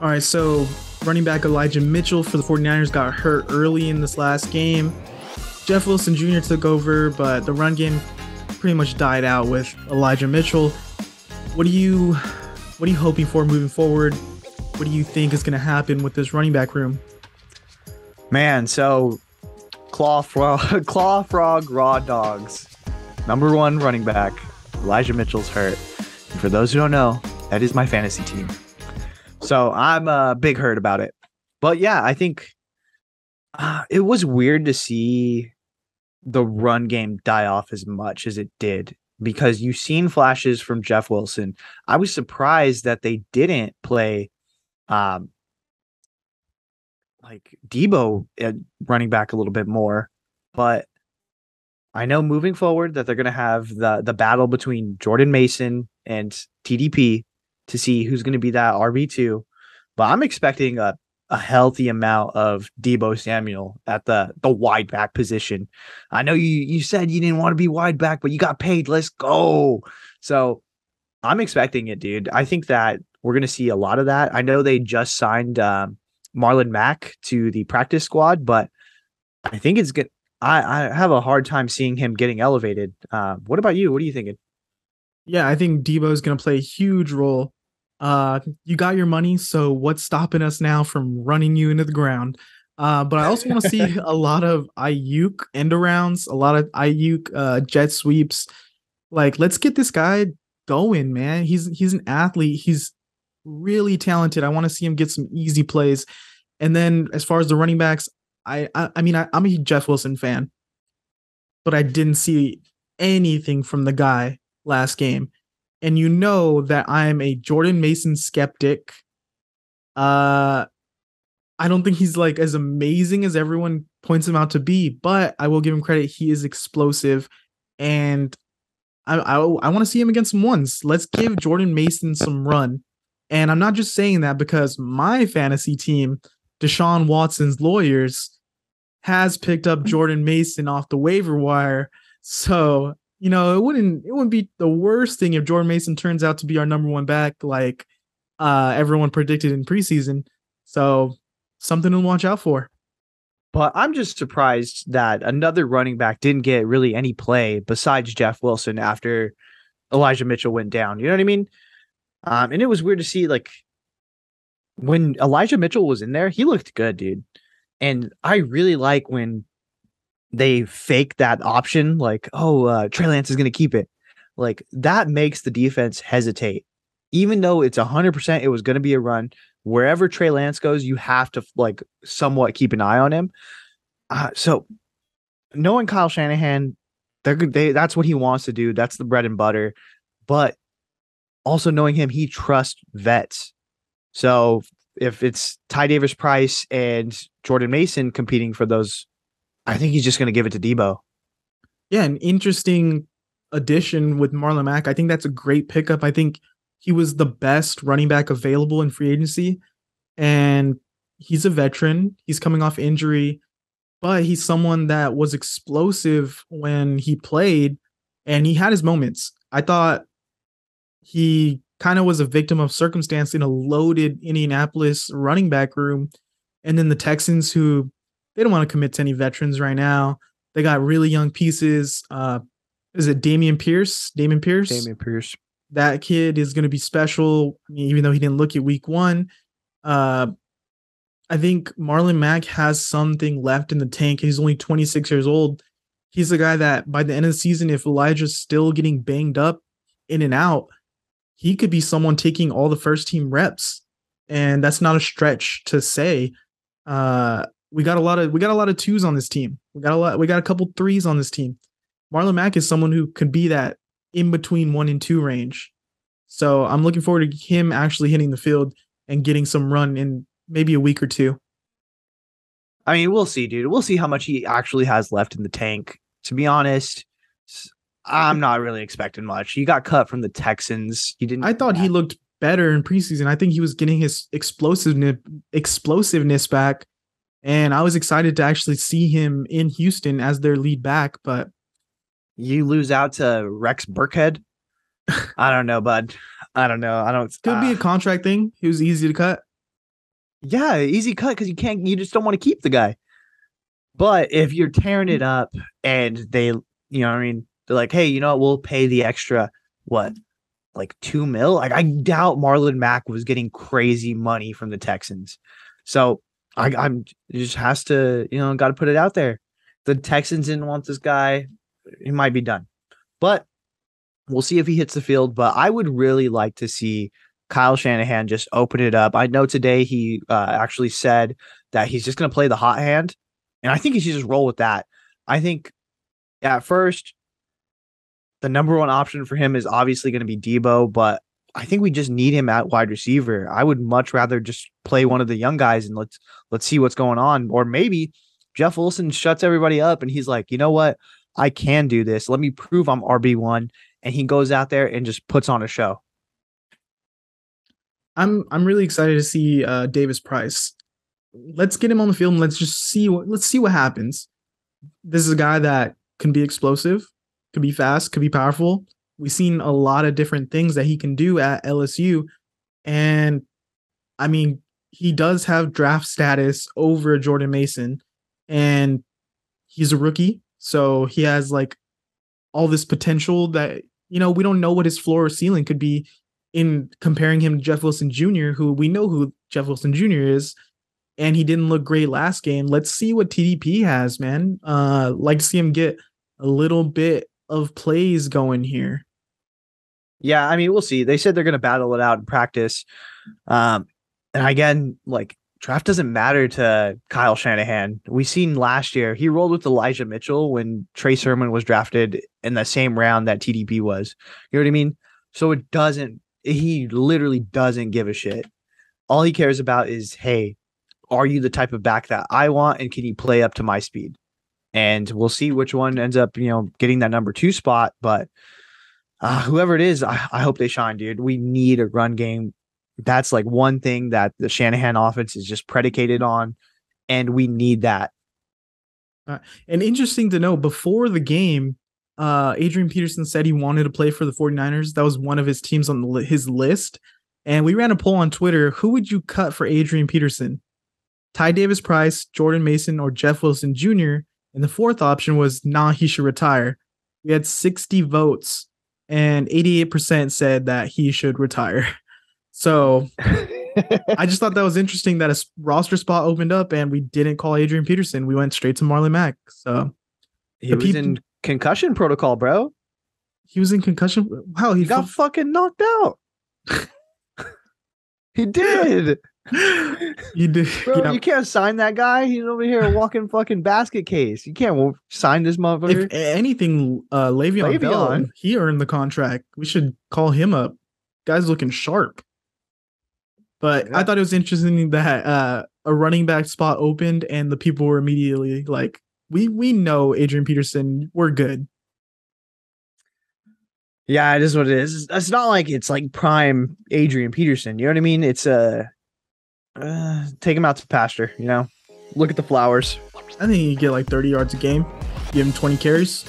All right, so running back Elijah Mitchell for the 49ers got hurt early in this last game. Jeff Wilson Jr. took over, but the run game pretty much died out with Elijah Mitchell. What are you what are you hoping for moving forward? What do you think is going to happen with this running back room? Man, so claw frog, claw frog, raw dogs. Number one running back, Elijah Mitchell's hurt. And for those who don't know, that is my fantasy team. So I'm a big hurt about it. But yeah, I think uh, it was weird to see the run game die off as much as it did because you've seen flashes from Jeff Wilson. I was surprised that they didn't play um like Deebo running back a little bit more, but I know moving forward that they're going to have the the battle between Jordan Mason and TDP to see who's going to be that RB2. But I'm expecting a, a healthy amount of Deebo Samuel at the the wide back position. I know you you said you didn't want to be wide back, but you got paid. Let's go. So I'm expecting it, dude. I think that we're going to see a lot of that. I know they just signed um, Marlon Mack to the practice squad, but I think it's good. I, I have a hard time seeing him getting elevated. Uh, what about you? What are you thinking? Yeah, I think Deebo is going to play a huge role. Uh, you got your money, so what's stopping us now from running you into the ground? Uh, but I also want to see a lot of Aiyuk end arounds, a lot of Aiyuk uh, jet sweeps. Like, let's get this guy going, man. He's he's an athlete. He's really talented. I want to see him get some easy plays. And then as far as the running backs, I I, mean I, I'm a Jeff Wilson fan, but I didn't see anything from the guy last game. And you know that I'm a Jordan Mason skeptic. Uh I don't think he's like as amazing as everyone points him out to be, but I will give him credit. He is explosive, and I I, I want to see him against some ones. Let's give Jordan Mason some run. And I'm not just saying that because my fantasy team, Deshaun Watson's lawyers, has picked up Jordan Mason off the waiver wire. So, you know, it wouldn't it wouldn't be the worst thing if Jordan Mason turns out to be our number one back like uh everyone predicted in preseason. So something to watch out for. But I'm just surprised that another running back didn't get really any play besides Jeff Wilson after Elijah Mitchell went down. You know what I mean? Um, and it was weird to see like when Elijah Mitchell was in there, he looked good, dude. And I really like when they fake that option, like, oh, uh, Trey Lance is going to keep it. Like that makes the defense hesitate. Even though it's 100%, it was going to be a run. Wherever Trey Lance goes, you have to like somewhat keep an eye on him. Uh, so knowing Kyle Shanahan, they're they that's what he wants to do. That's the bread and butter. But also knowing him, he trusts vets. So if it's Ty Davis Price and Jordan Mason competing for those, I think he's just going to give it to Deebo. Yeah, an interesting addition with Marlon Mack. I think that's a great pickup. I think he was the best running back available in free agency. And he's a veteran. He's coming off injury, but he's someone that was explosive when he played and he had his moments. I thought he kind of was a victim of circumstance in a loaded Indianapolis running back room. And then the Texans, who they don't want to commit to any veterans right now. They got really young pieces. Uh, is it Dameon Pierce? Dameon Pierce? Dameon Pierce. That kid is going to be special. I mean, even though he didn't look at week one. Uh, I think Marlon Mack has something left in the tank. He's only 26 years old. He's a guy that by the end of the season, if Elijah's still getting banged up in and out, he could be someone taking all the first team reps. And that's not a stretch to say. Uh, we got a lot of we got a lot of twos on this team. We got a lot we got a couple threes on this team. Marlon Mack is someone who could be that in between one and two range. So I'm looking forward to him actually hitting the field and getting some run in maybe a week or two. I mean, we'll see, dude. We'll see how much he actually has left in the tank. To be honest, I'm not really expecting much. He got cut from the Texans. He didn't. I thought he looked better in preseason. I think he was getting his explosiveness explosiveness back, and I was excited to actually see him in Houston as their lead back. But you lose out to Rex Burkhead. I don't know, bud. I don't know. I don't. Could be a ah. contract thing. He was easy to cut. yeah, easy cut because you can't. You just don't want to keep the guy. But if you're tearing it up and they, you know, I mean, they're like, hey, you know, what? we'll pay the extra what, like two mil. Like I doubt Marlon Mack was getting crazy money from the Texans. So I, I'm just has to, you know, got to put it out there. The Texans didn't want this guy. He might be done, but we'll see if he hits the field. But I would really like to see Kyle Shanahan just open it up. I know today he uh, actually said that he's just going to play the hot hand, and I think he should just roll with that. I think at first, the number one option for him is obviously going to be Deebo, but I think we just need him at wide receiver. I would much rather just play one of the young guys and let's let's see what's going on. Or maybe Jeff Wilson shuts everybody up and he's like, you know what? I can do this. Let me prove I'm RB1. And he goes out there and just puts on a show. I'm I'm really excited to see uh, Davis Price. Let's get him on the field and let's just see what let's see what happens. This is a guy that can be explosive, could be fast, could be powerful. We've seen a lot of different things that he can do at LSU, and I mean he does have draft status over Jordan Mason, and he's a rookie, so he has like all this potential that you know we don't know what his floor or ceiling could be in comparing him to Jeff Wilson Jr., who we know who Jeff Wilson Jr. is, and he didn't look great last game. Let's see what TDP has, man. Uh, like to see him get a little bit of plays going here. Yeah, I mean, we'll see. They said they're going to battle it out in practice. Um, and again, like draft doesn't matter to Kyle Shanahan. We seen last year he rolled with Elijah Mitchell when Trey Sermon was drafted in the same round that TDP was. You know what I mean? So it doesn't. He literally doesn't give a shit. All he cares about is, hey, are you the type of back that I want, and can you play up to my speed? And we'll see which one ends up, you know, getting that number two spot. But uh, whoever it is, I, I hope they shine, dude. We need a run game that's like one thing that the Shanahan offense is just predicated on, and we need that. Uh, and interesting to know, before the game, uh, Adrian Peterson said he wanted to play for the 49ers. That was one of his teams on the, his list. And we ran a poll on Twitter. Who would you cut for Adrian Peterson? Ty Davis Price, Jordan Mason, or Jeff Wilson Jr. And the fourth option was, nah, he should retire. We had 60 votes, and 88% said that he should retire. So I just thought that was interesting that a roster spot opened up and we didn't call Adrian Peterson. We went straight to Marlon Mack. So he was in concussion protocol, bro. He was in concussion. Wow, he, he got f- fucking knocked out. he did. You did, bro. Yeah. You can't sign that guy. He's over here walking fucking basket case. You can't sign this motherfucker. If anything, uh, Le'Veon, Le'Veon. Bell, he earned the contract. We should call him up. Guy's looking sharp. But yeah. I thought it was interesting that uh, a running back spot opened and the people were immediately like, "We we know Adrian Peterson, we're good." Yeah, it is what it is. It's not like it's like prime Adrian Peterson. You know what I mean? It's a uh, take him out to pasture. You know, look at the flowers. I think you get like thirty yards a game. Give him twenty carries.